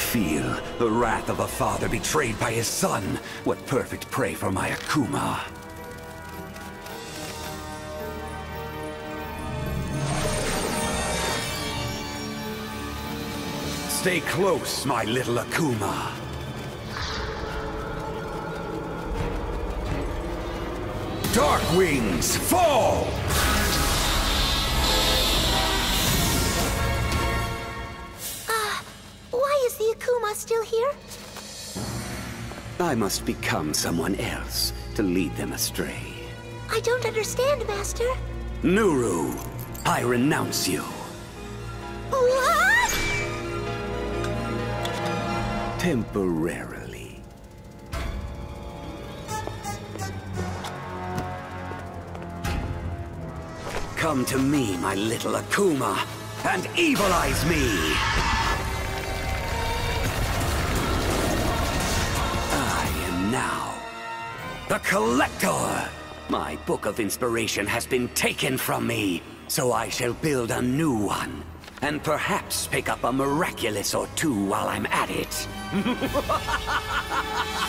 feel the wrath of a father betrayed by his son. What perfect prey for my Akuma. Stay close, my little Akuma. Dark wings, fall! Akuma still here? I must become someone else to lead them astray. I don't understand, Master. Nooroo, I renounce you. What? Temporarily. Come to me, my little Akuma, and evilize me! The Collector! My book of inspiration has been taken from me, so I shall build a new one. And perhaps pick up a miraculous or two while I'm at it.